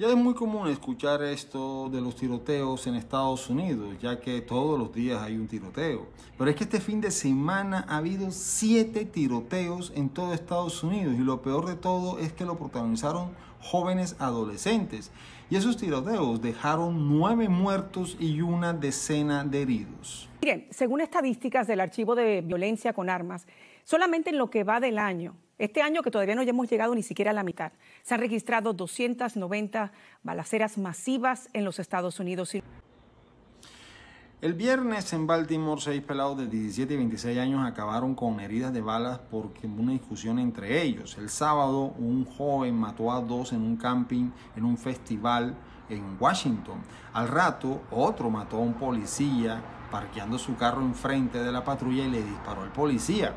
Ya es muy común escuchar esto de los tiroteos en Estados Unidos, ya que todos los días hay un tiroteo. Pero es que este fin de semana ha habido siete tiroteos en todo Estados Unidos y lo peor de todo es que lo protagonizaron jóvenes adolescentes. Y esos tiroteos dejaron nueve muertos y una decena de heridos. Miren, según estadísticas del Archivo de Violencia con Armas, solamente en lo que va del año, este año que todavía no hemos llegado ni siquiera a la mitad, se han registrado 290 balaceras masivas en los Estados Unidos. El viernes en Baltimore, seis pelados de 17 y 26 años acabaron con heridas de balas por una discusión entre ellos. El sábado, un joven mató a dos en un camping en un festival en Washington. Al rato, otro mató a un policía parqueando su carro enfrente de la patrulla y le disparó al policía.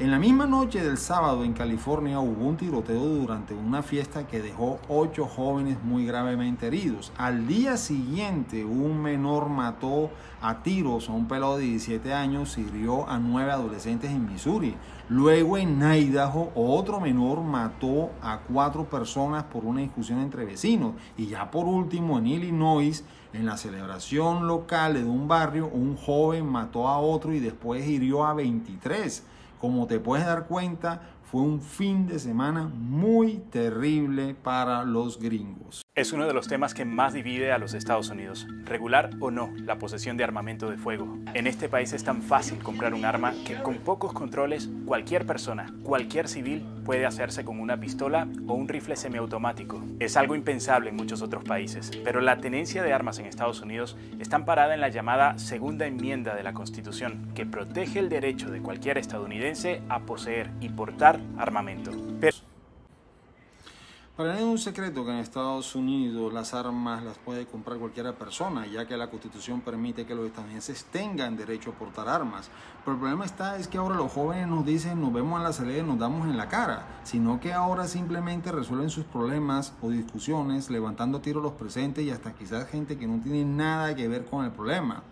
En la misma noche del sábado en California hubo un tiroteo durante una fiesta que dejó ocho jóvenes muy gravemente heridos. Al día siguiente un menor mató a tiros a un pelado de 17 años y hirió a nueve adolescentes en Missouri. Luego en Idaho otro menor mató a cuatro personas por una discusión entre vecinos. Y ya por último en Illinois, en la celebración local de un barrio, un joven mató a otro y después hirió a 23. Como te puedes dar cuenta, fue un fin de semana muy terrible para los gringos. Es uno de los temas que más divide a los Estados Unidos, regular o no la posesión de armamento de fuego. En este país es tan fácil comprar un arma que con pocos controles cualquier persona, cualquier civil puede hacerse con una pistola o un rifle semiautomático. Es algo impensable en muchos otros países, pero la tenencia de armas en Estados Unidos está amparada en la llamada Segunda Enmienda de la Constitución, que protege el derecho de cualquier estadounidense a poseer y portar armamento. Para nadie es un secreto que en Estados Unidos las armas las puede comprar cualquier persona, ya que la Constitución permite que los estadounidenses tengan derecho a portar armas. Pero el problema está es que ahora los jóvenes nos dicen, nos vemos a la salida y nos damos en la cara, sino que ahora simplemente resuelven sus problemas o discusiones levantando a tiro los presentes y hasta quizás gente que no tiene nada que ver con el problema.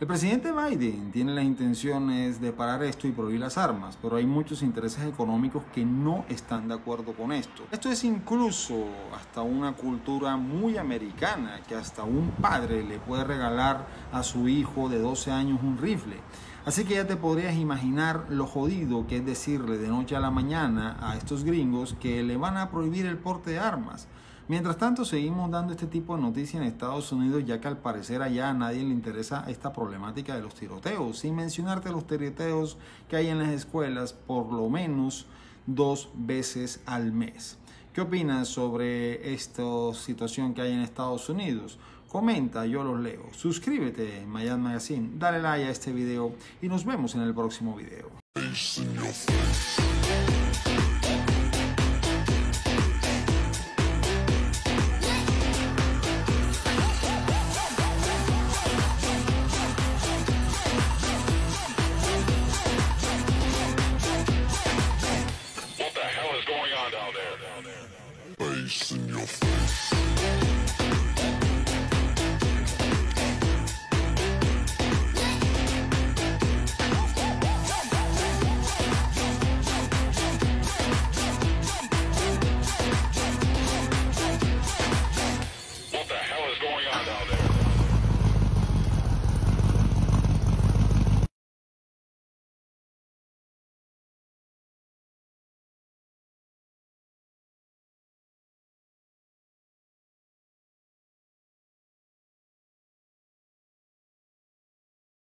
El presidente Biden tiene las intenciones de parar esto y prohibir las armas, pero hay muchos intereses económicos que no están de acuerdo con esto. Esto es incluso hasta una cultura muy americana, que hasta un padre le puede regalar a su hijo de 12 años un rifle. Así que ya te podrías imaginar lo jodido que es decirle de noche a la mañana a estos gringos que le van a prohibir el porte de armas. Mientras tanto, seguimos dando este tipo de noticias en Estados Unidos, ya que al parecer allá a nadie le interesa esta problemática de los tiroteos, sin mencionarte los tiroteos que hay en las escuelas por lo menos dos veces al mes. ¿Qué opinas sobre esta situación que hay en Estados Unidos? Comenta, yo los leo. Suscríbete Mayan Magazine, dale like a este video y nos vemos en el próximo video. Face in your face.